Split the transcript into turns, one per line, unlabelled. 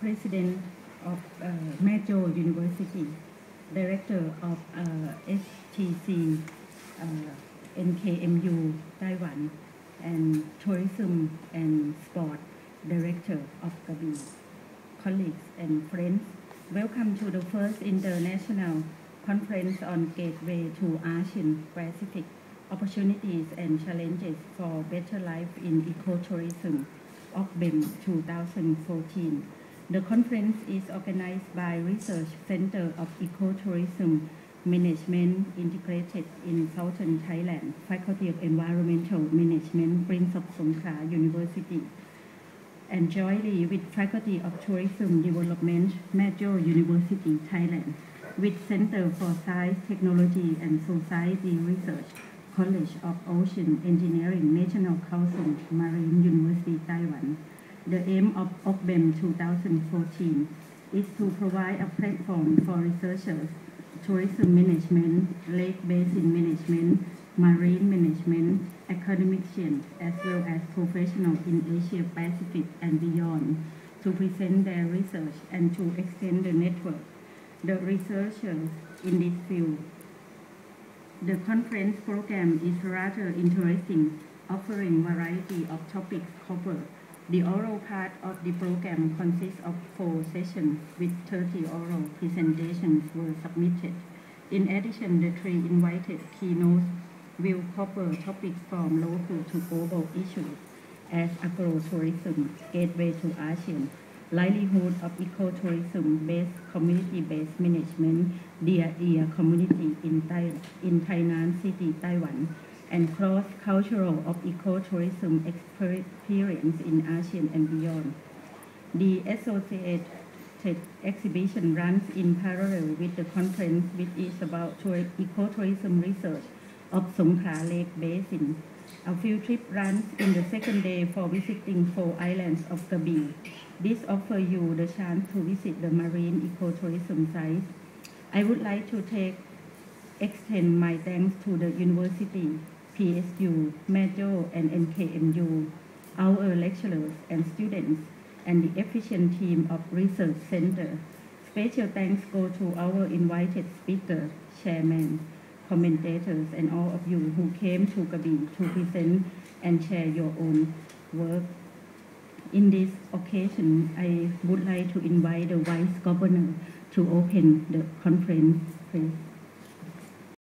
President of uh, University, Director of uh, STC uh, NKMU Taiwan, and Tourism and Sport Director of Krabi. Colleagues and friends, welcome to the first international conference on Gateway to Asian Pacific Opportunities and Challenges for Better Life in Ecotourism, OCBEM 2014. The conference is organized by Research Center of Ecotourism Management integrated in Southern Thailand, Faculty of Environmental Management, Prince of Songkhla University, and jointly with Faculty of Tourism Development, Maejo University, Thailand, with Center for Science, Technology and Society Research, College of Ocean Engineering, National Kaohsiung, Marine University, Taiwan. The aim of OCBEM 2014 is to provide a platform for researchers, tourism management, lake basin management, marine management, academicians, as well as professionals in Asia Pacific and beyond to present their research and to extend the network. The researchers in this field. The conference program is rather interesting, offering variety of topics covered the oral part of the program consists of four sessions with 30 oral presentations were submitted. In addition, the three invited keynotes will cover topics from local to global issues as agrotourism, gateway to ASEAN, livelihood of ecotourism-based community-based management, Dear Ear community in, Thai, in Tainan City, Taiwan, and cross-cultural of ecotourism experience in ASEAN and beyond. The associated exhibition runs in parallel with the conference which is about ecotourism research of Songkhla Lake Basin. A field trip runs in the second day for visiting four islands of Krabi. This offers you the chance to visit the marine ecotourism sites. I would like to take extend my thanks to the university PSU, Maejo, and NKMU, our lecturers and students, and the efficient team of Research Center. Special thanks go to our invited speakers, chairman, commentators, and all of you who came to Krabi to present and share your own work. In this occasion, I would like to invite the Vice Governor to open the conference, please.